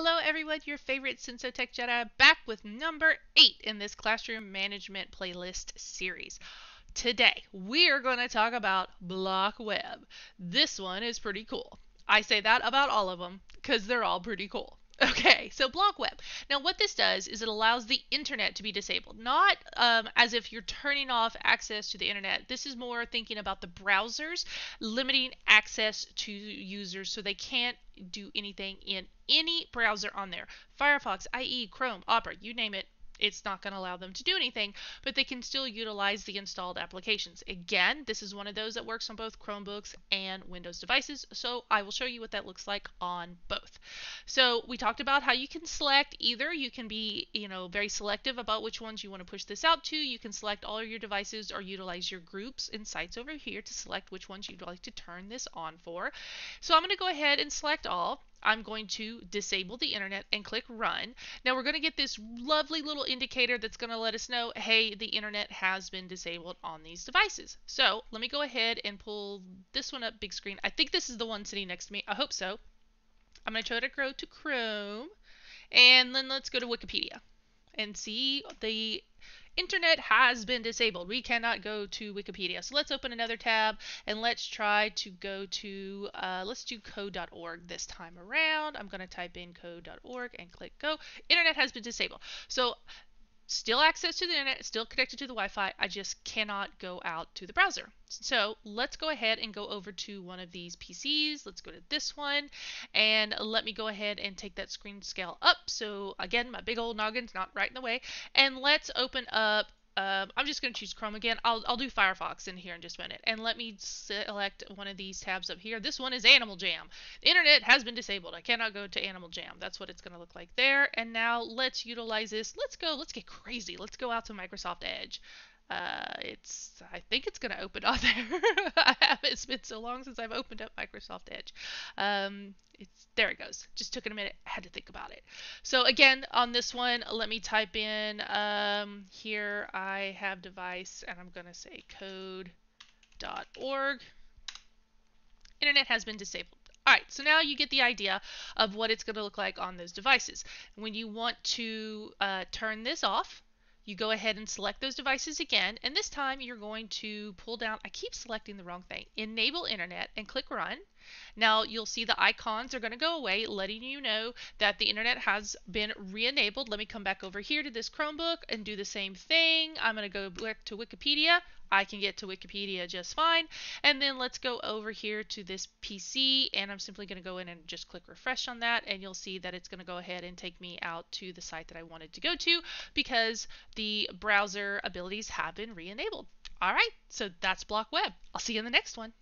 Hello everyone, your favorite Sensotech Jedi back with number 8 in this classroom management playlist series. Today, we are going to talk about Block Web. This one is pretty cool. I say that about all of them because they're all pretty cool. Okay, so block web. Now, what this does is it allows the internet to be disabled. Not um, as if you're turning off access to the internet. This is more thinking about the browsers limiting access to users so they can't do anything in any browser on there. Firefox, IE, Chrome, Opera, you name it, it's not going to allow them to do anything, but they can still utilize the installed applications. Again, this is one of those that works on both Chromebooks and Windows devices, so I will show you what that looks like on both. So we talked about how you can select either, you can be, you know, very selective about which ones you want to push this out to, you can select all of your devices or utilize your groups and sites over here to select which ones you'd like to turn this on for. So I'm going to go ahead and select all. I'm going to disable the internet and click run. Now we're going to get this lovely little indicator that's going to let us know, hey, the internet has been disabled on these devices. So let me go ahead and pull this one up big screen. I think this is the one sitting next to me. I hope so. I'm going to try to go to Chrome and then let's go to Wikipedia and see the internet has been disabled. We cannot go to Wikipedia. So let's open another tab and let's try to go to, uh, let's do code.org this time around. I'm going to type in code.org and click go. Internet has been disabled. So still access to the internet, still connected to the Wi-Fi. I just cannot go out to the browser. So let's go ahead and go over to one of these PCs. Let's go to this one and let me go ahead and take that screen scale up. So again, my big old noggin's not right in the way. And let's open up um, I'm just going to choose Chrome again. I'll, I'll do Firefox in here in just a minute. And let me select one of these tabs up here. This one is Animal Jam. The internet has been disabled. I cannot go to Animal Jam. That's what it's going to look like there. And now let's utilize this. Let's go. Let's get crazy. Let's go out to Microsoft Edge. Uh, it's I think it's going to open on there. I have it's been so long since I've opened up Microsoft Edge. Um, it's there it goes. Just took it a minute. I had to think about it. So again, on this one, let me type in um, here. I have device, and I'm going to say code.org. Internet has been disabled. All right, so now you get the idea of what it's going to look like on those devices. When you want to uh, turn this off, you go ahead and select those devices again, and this time you're going to pull down, I keep selecting the wrong thing, Enable Internet, and click Run. Now you'll see the icons are going to go away, letting you know that the internet has been re-enabled. Let me come back over here to this Chromebook and do the same thing. I'm going to go back to Wikipedia. I can get to Wikipedia just fine. And then let's go over here to this PC and I'm simply going to go in and just click refresh on that and you'll see that it's going to go ahead and take me out to the site that I wanted to go to because the browser abilities have been re-enabled. All right, so that's Block Web. I'll see you in the next one.